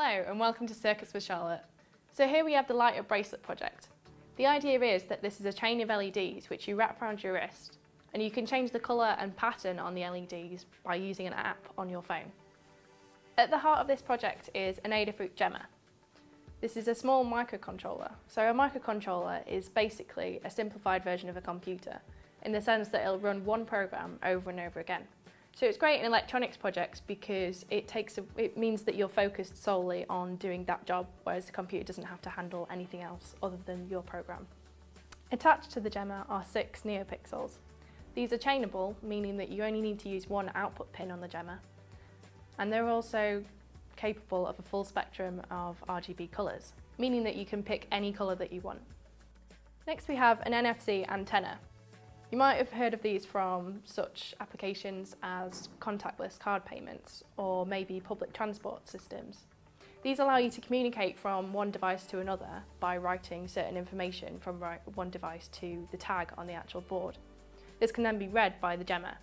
Hello and welcome to Circuits with Charlotte. So here we have the Light Up Bracelet project. The idea is that this is a chain of LEDs which you wrap around your wrist and you can change the colour and pattern on the LEDs by using an app on your phone. At the heart of this project is an Adafruit Gemma. This is a small microcontroller. So a microcontroller is basically a simplified version of a computer in the sense that it'll run one program over and over again. So it's great in electronics projects because it takes a, it means that you're focused solely on doing that job, whereas the computer doesn't have to handle anything else other than your program. Attached to the Gemma are six NeoPixels. These are chainable, meaning that you only need to use one output pin on the Gemma, and they're also capable of a full spectrum of RGB colours, meaning that you can pick any colour that you want. Next we have an NFC antenna. You might have heard of these from such applications as contactless card payments or maybe public transport systems. These allow you to communicate from one device to another by writing certain information from one device to the tag on the actual board. This can then be read by the Gemma.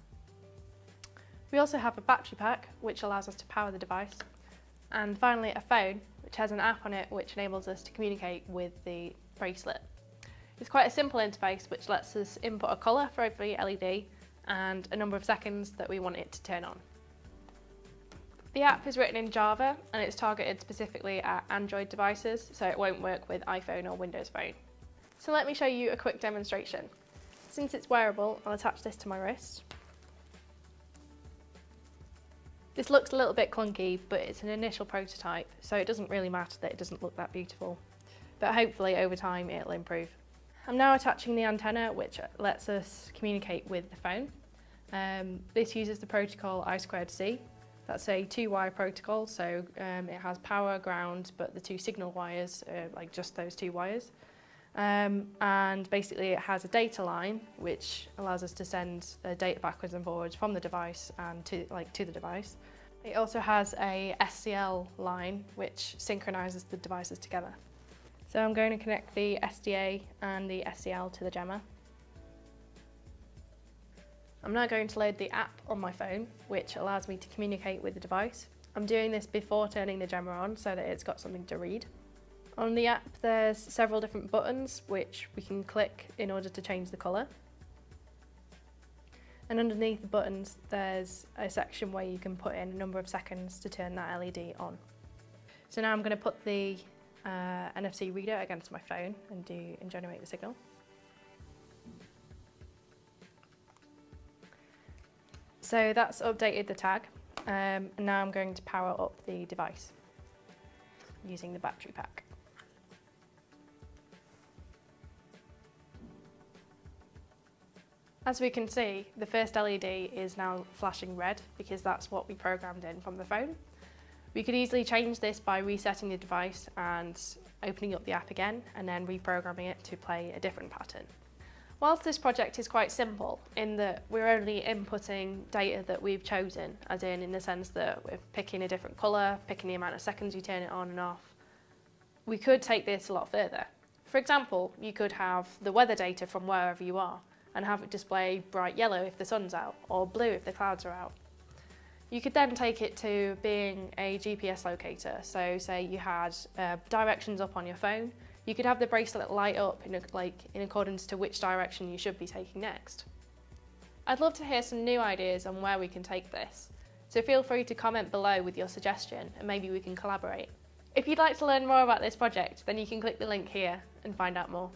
We also have a battery pack which allows us to power the device and finally a phone which has an app on it which enables us to communicate with the bracelet. It's quite a simple interface which lets us input a colour for every LED and a number of seconds that we want it to turn on. The app is written in Java and it's targeted specifically at Android devices so it won't work with iPhone or Windows Phone. So let me show you a quick demonstration. Since it's wearable, I'll attach this to my wrist. This looks a little bit clunky, but it's an initial prototype, so it doesn't really matter that it doesn't look that beautiful. But hopefully over time it'll improve. I'm now attaching the antenna, which lets us communicate with the phone. Um, this uses the protocol I2C. That's a two-wire protocol, so um, it has power, ground, but the two signal wires are like just those two wires. Um, and basically it has a data line which allows us to send the data backwards and forwards from the device and to, like, to the device. It also has a SCL line which synchronizes the devices together. So I'm going to connect the SDA and the SCL to the Gemma. I'm now going to load the app on my phone which allows me to communicate with the device. I'm doing this before turning the Gemma on so that it's got something to read. On the app there's several different buttons which we can click in order to change the colour. And underneath the buttons there's a section where you can put in a number of seconds to turn that LED on. So now I'm going to put the uh, NFC reader against my phone and do and generate the signal. So that's updated the tag um, and now I'm going to power up the device using the battery pack. As we can see, the first LED is now flashing red because that's what we programmed in from the phone. We could easily change this by resetting the device and opening up the app again and then reprogramming it to play a different pattern. Whilst this project is quite simple in that we're only inputting data that we've chosen, as in in the sense that we're picking a different colour, picking the amount of seconds you turn it on and off, we could take this a lot further. For example, you could have the weather data from wherever you are and have it display bright yellow if the sun's out or blue if the clouds are out. You could then take it to being a GPS locator. So say you had uh, directions up on your phone, you could have the bracelet light up in, a, like, in accordance to which direction you should be taking next. I'd love to hear some new ideas on where we can take this. So feel free to comment below with your suggestion and maybe we can collaborate. If you'd like to learn more about this project, then you can click the link here and find out more.